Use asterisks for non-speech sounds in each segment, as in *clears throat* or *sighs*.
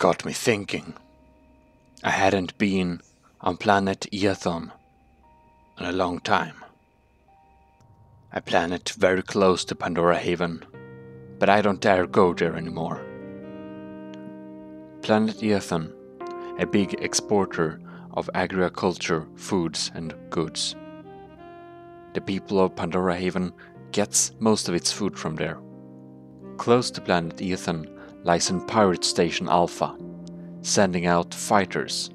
got me thinking. I hadn't been on planet Eathon in a long time. A planet very close to Pandora Haven, but I don't dare go there anymore. Planet Eathon, a big exporter of agriculture, foods, and goods. The people of Pandora Haven gets most of its food from there. Close to planet Eathon lies in pirate station Alpha, sending out fighters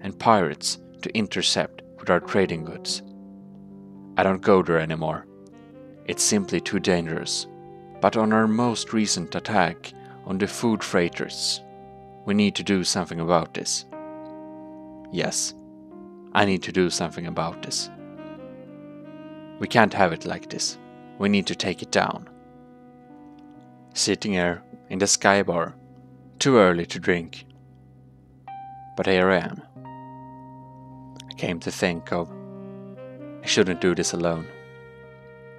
and pirates to intercept with our trading goods. I don't go there anymore. It's simply too dangerous. But on our most recent attack on the food freighters, we need to do something about this. Yes, I need to do something about this. We can't have it like this. We need to take it down. Sitting here in the sky bar, too early to drink. But here I am. I came to think of I shouldn't do this alone.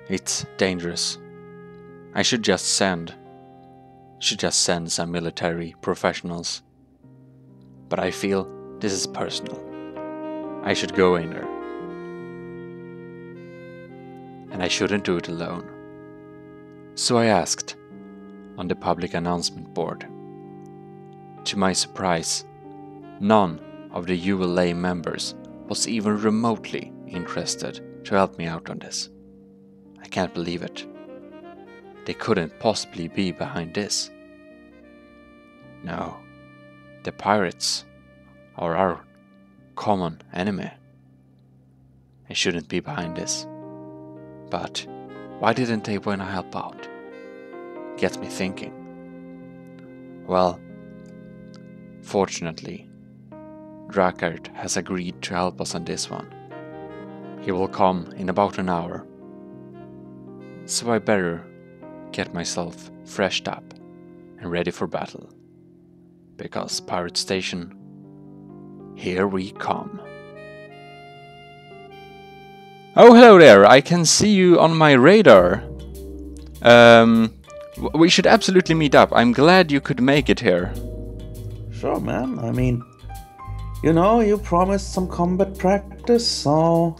It's dangerous. I should just send should just send some military professionals. But I feel this is personal. I should go in there. And I shouldn't do it alone. So I asked on the public announcement board. To my surprise, none of the ULA members was even remotely interested to help me out on this. I can't believe it. They couldn't possibly be behind this. No, the pirates are our common enemy. They shouldn't be behind this. But why didn't they want to help out? Gets me thinking. Well, fortunately, Drakart has agreed to help us on this one. He will come in about an hour. So I better get myself freshed up and ready for battle. Because Pirate Station, here we come. Oh, hello there. I can see you on my radar. Um, we should absolutely meet up. I'm glad you could make it here. Sure, man. I mean, you know, you promised some combat practice, so.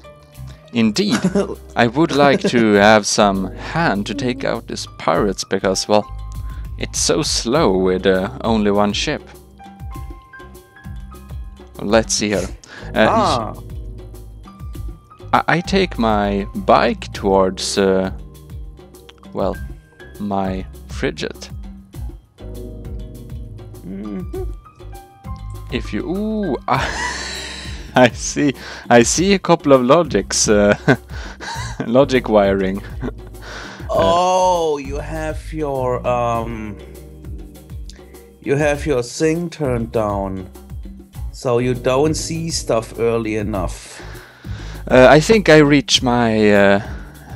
Indeed. *laughs* I would like to have some hand to take out these pirates because, well, it's so slow with uh, only one ship. Let's see here. Uh, ah, I, I take my bike towards, uh, well, my frigate. mhm. If you, ooh, *laughs* I see, I see a couple of logics, uh, *laughs* logic wiring. *laughs* oh, you have your um, you have your thing turned down, so you don't see stuff early enough. Uh, I think I reach my uh,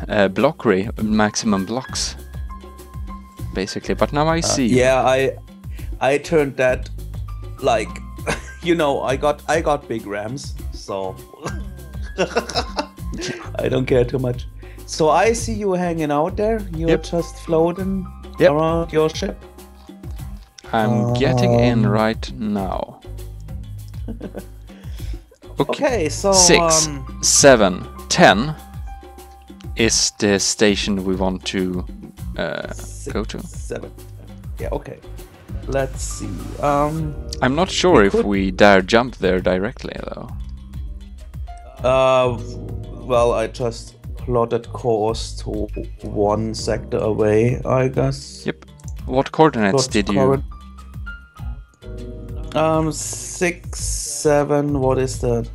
uh, block rate, maximum blocks, basically. But now I see. Yeah, I I turned that like *laughs* you know I got I got big rams, so *laughs* I don't care too much. So I see you hanging out there. You're Yep. just floating Yep. around your ship. I'm getting in Um, right now. *laughs* Okay. Okay, so Six, um, seven, ten is the station we want to uh, six, go to. seven. Yeah, okay. Let's see. Um, I'm not sure We if could- we dare jump there directly, though. uh, well, I just plotted course to one sector away, I guess. Yep. What coordinates Plot did you? Um, six, seven. What is that?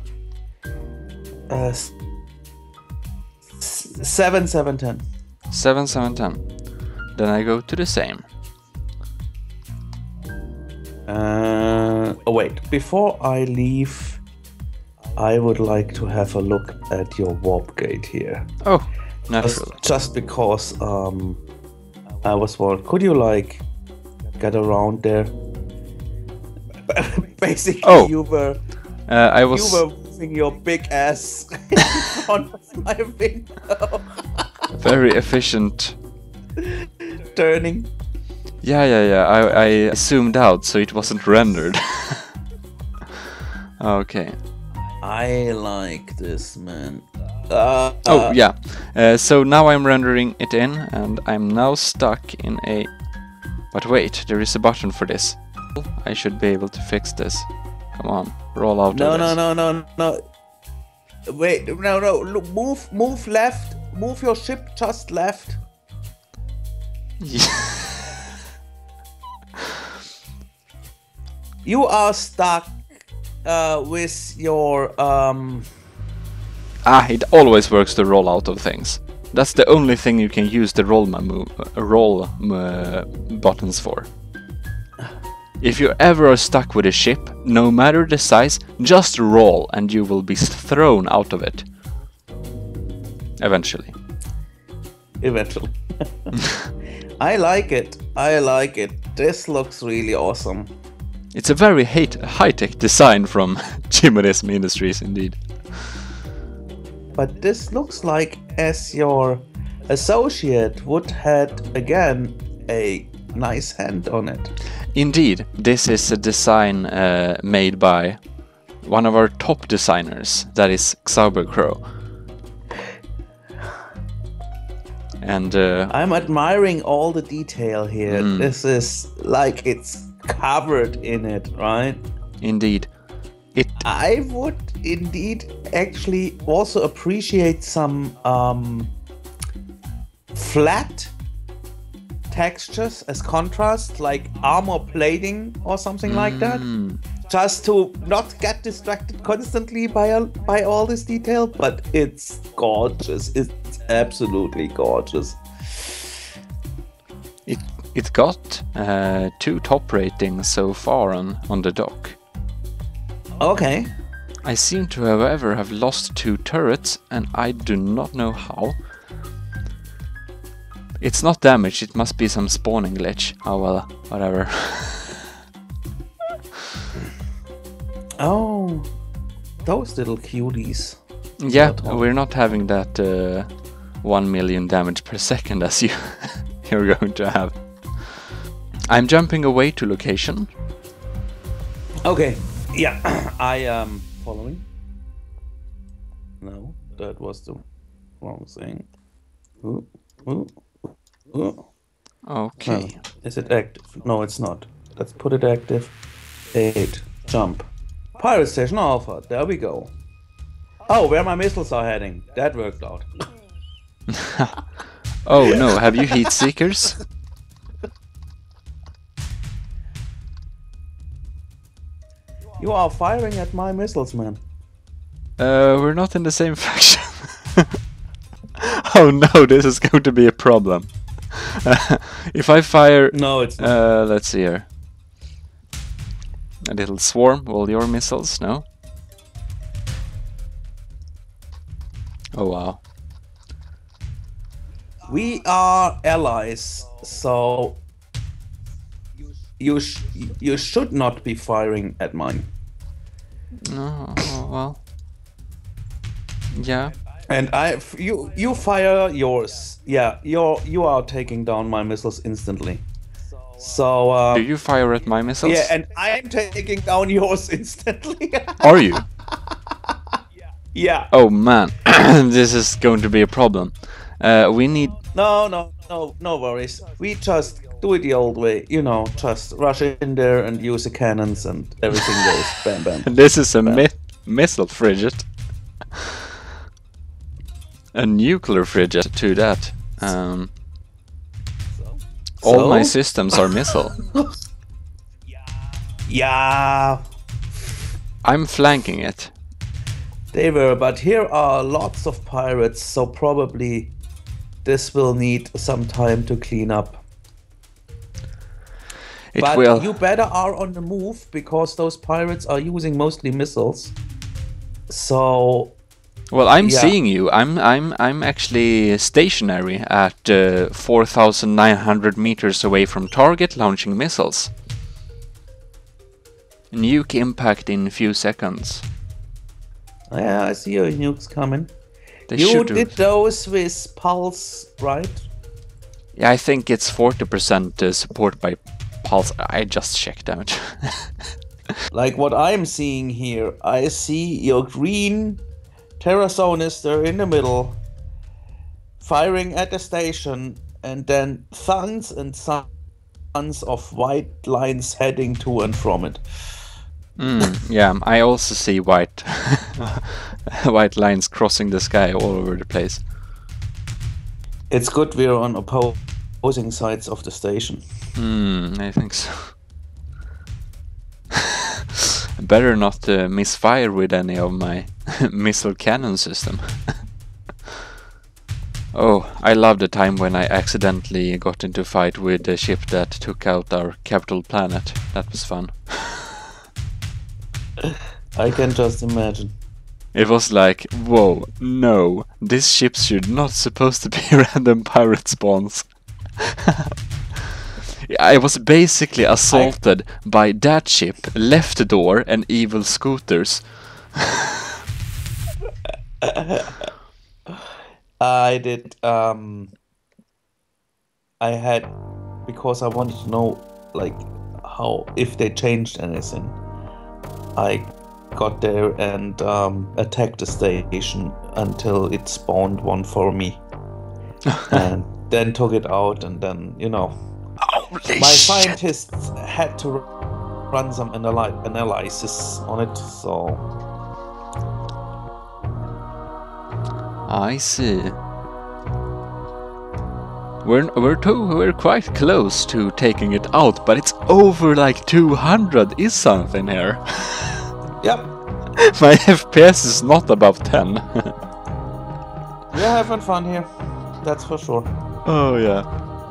Uh, seven, seven, ten. Seven, seven, ten. Then I go to the same. Uh, oh wait. Before I leave, I would like to have a look at your warp gate here. Oh, Just, naturally. just because um, I was worried. Could you like get around there? *laughs* Basically, Oh. you were Uh, I you were moving your big ass *laughs* of my window, very efficient. Turning. Yeah, yeah, yeah. I, I zoomed out so it wasn't rendered. *laughs* okay. I like this, man. Uh, Oh, yeah. Uh, so now I'm rendering it in, and I'm now stuck in a... But wait, there is a button for this. I should be able to fix this. Come on, roll out No, no, no, no, no. Wait, no, no. Look, move, move left. Move your ship just left. *laughs* You are stuck uh, with your um. Ah, it always works to roll out of things. That's the only thing you can use the roll move, roll uh, buttons for. If you ever are stuck with a ship, no matter the size, just roll and you will be thrown out of it. Eventually. Eventually. *laughs* I like it. I like it. This looks really awesome. It's a very high tech design from *laughs* Chimerism Industries indeed. But this looks like as your associate would had again a nice hand on it. Indeed, this is a design uh, made by one of our top designers, that is Xauber Crow. And uh, I'm admiring all the detail here. Mm. This is like it's covered in it, right? indeed, it I would indeed actually also appreciate some um, flat textures as contrast, like armor plating or something like that. Mm, Just to not get distracted constantly by all, by all this detail, but it's gorgeous. It's absolutely gorgeous. it it got uh, two top ratings so far on on the dock. Okay. I seem to, however, have lost two turrets, and I do not know how. It's not damaged, it must be some spawning glitch. Oh well, whatever. *laughs* Oh, those little cuties. yeah, we're not having that uh, 1 million damage per second as you *laughs* you're going to have. I'm jumping away to location. Okay. Yeah, *clears throat* I am following. No, that was the wrong thing. Ooh, ooh, ooh. Okay. No. Is it active? No, it's not. Let's put it active. Eight. Jump. Pirate Station Alpha. There we go. Oh, where my missiles are heading. That worked out. *laughs* *laughs* Oh no, have you heat seekers? *laughs* You are firing at my missiles, man. Uh, we're not in the same *laughs* faction. oh no, this is going to be a problem. if I fire, No, it's not. uh, let's see here, a little swarm, all your missiles, no? Oh wow. We are allies, so you sh- you should not be firing at mine. Oh, well. Yeah. And I, f- you, you fire yours. Yeah, you're you are taking down my missiles instantly. So uh, Do you fire at my missiles? yeah, and I'm taking down *laughs* yours instantly. Are you? *laughs* yeah. Oh man, *clears throat* this is going to be a problem. Uh, we need. No, no, no, no worries. We just do it the old way. You know, just rush in there and use the cannons, and everything goes *laughs* bam, bam. This is a mi- missile frigate. A nuclear frigate to that. Um, all my systems are missile. *laughs* Yeah, I'm flanking it. They were, but here are lots of pirates, so probably this will need some time to clean up. It but will. you better are on the move because those pirates are using mostly missiles. So Well, I'm Yeah. seeing you. I'm I'm I'm actually stationary at uh, 4,900 meters away from target, launching missiles. Nuke impact in a few seconds. Yeah, I see your nukes coming. They you did those with pulse, right? Yeah, I think it's 40% uh, support by pulse. I just checked, damage. *laughs* like what I'm seeing here, I see your green Terrasonister in the middle, firing at the station, and then tons and tons of white lines heading to and from it. Mm, yeah, I also see white *laughs* white lines crossing the sky all over the place. It's good we're on opposing sides of the station. Hmm, I think so. *laughs* Better not uh, misfire with any of my *laughs* missile cannon system. oh, I love the time when I accidentally got into a fight with the ship that took out our capital planet. That was fun. I can just imagine. It was like, whoa, no, this ship should not supposed to be *laughs* random pirate spawns. *laughs* I was basically assaulted I... by that ship, left door, and evil scooters. I did. Um, I had because I wanted to know, like, how if they changed anything. I got there and um, attacked the station until it spawned one for me, *laughs* and then took it out, and then you know, Holy my shit. scientists had to run some analy- analysis on it, so I see. We're we're too we're quite close to taking it out, but it's over like 200 is something here. *laughs* yep, My FPS is not above 10. *laughs* we're having fun here. That's for sure. oh yeah.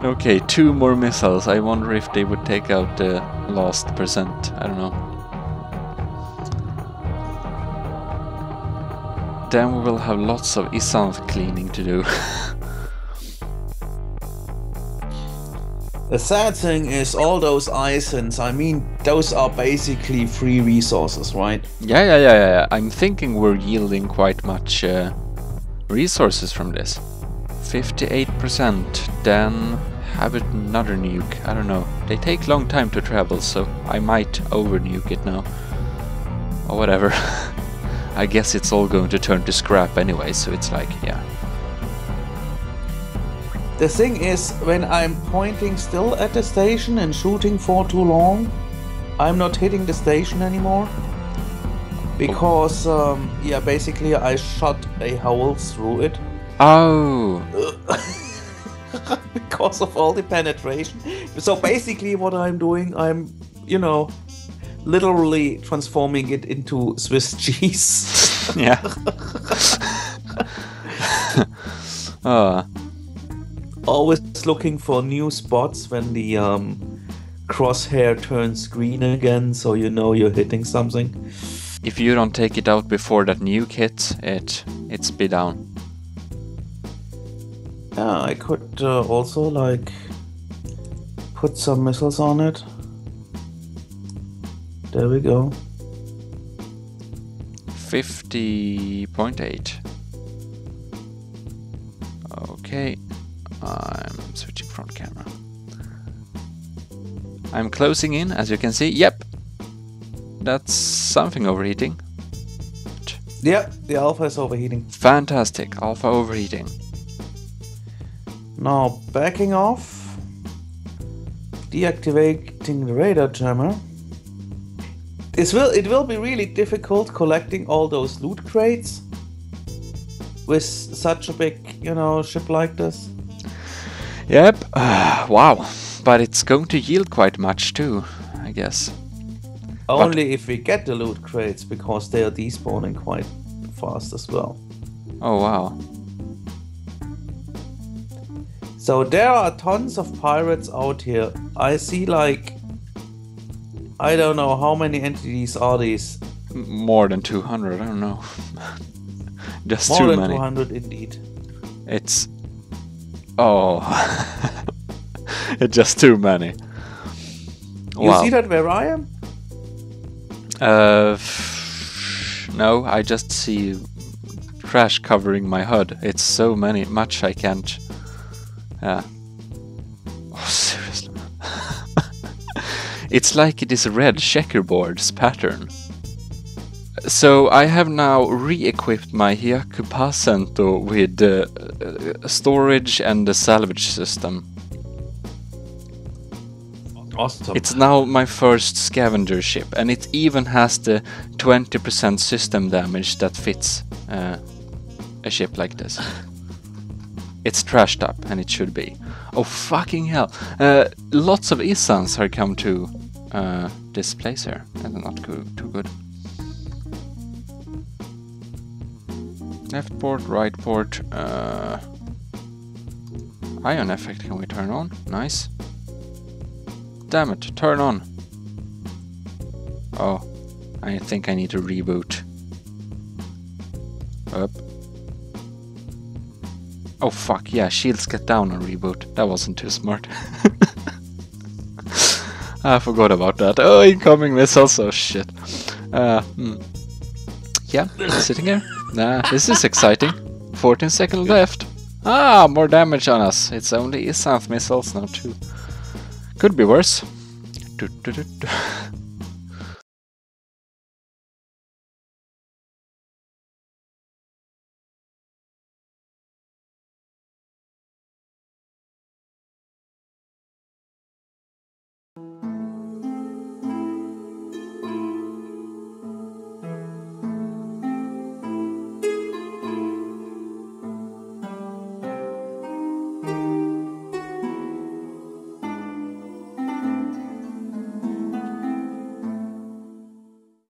Okay, two more missiles. I wonder if they would take out the last percent. I don't know. Then we will have lots of Isanth cleaning to do. *laughs* The sad thing is all those Isanths, I mean, those are basically free resources, right? Yeah, yeah, yeah, yeah. I'm thinking we're yielding quite much uh, resources from this. 58%. Then have it another nuke. I don't know. They take long time to travel, so I might over nuke it now. Or whatever. *laughs* I guess it's all going to turn to scrap anyway, so it's like, yeah. The thing is, when I'm pointing still at the station and shooting for too long, I'm not hitting the station anymore. Because, um, yeah, basically I shot a hole through it. Oh! *laughs* because of all the penetration. So basically, what I'm doing, I'm, you know, literally transforming it into Swiss cheese. yeah. uh, *laughs* *laughs* Always looking for new spots when the um, crosshair turns green again, so you know you're hitting something. if you don't take it out before that nuke hits, it it's be down. Yeah, I could uh, also like put some missiles on it. There we go. 50.8. Okay, switching front camera. I'm closing in, as you can see. Yep, that's something overheating. Yep, the alpha is overheating. Fantastic, alpha overheating. Now backing off, deactivating the radar jammer. This will it will be really difficult collecting all those loot crates with such a big, you know, ship like this. Yep, *sighs* wow, but it's going to yield quite much too, I guess. Only if we get the loot crates because they are despawning quite fast as well. Oh wow. So there are tons of pirates out here. I see like I don't know how many entities are these. More than 200, I don't know. *laughs* Just More too than many. 200 indeed. It's. Oh, *laughs* it's just too many. You wow. see that where I am? Uh, no, I just see trash covering my hood. It's so many, much I can't. Yeah. Oh, *laughs* seriously, man. it's like this red checkerboards pattern. So I have now re-equipped my Hyakupa Sento with uh, storage and the salvage system. Awesome. It's now my first scavenger ship, and it even has the 20% system damage that fits uh, a ship like this. *laughs* it's trashed up, and it should be. Oh fucking hell! Uh, lots of Isanths have come to uh, this place here, and they're not too good. Left port, right port. Uh, ion effect can we turn on? Nice. Damn it, turn on. Oh, I think I need to reboot. Up. Oh fuck, yeah, shields get down on reboot. That wasn't too smart. *laughs* I forgot about that. Oh, incoming missiles, oh shit. Uh, hmm. Yeah, sitting here. Nah, this is exciting. 14 seconds left. Ah, more damage on us. It's only Isanth missiles, not two. Could be worse.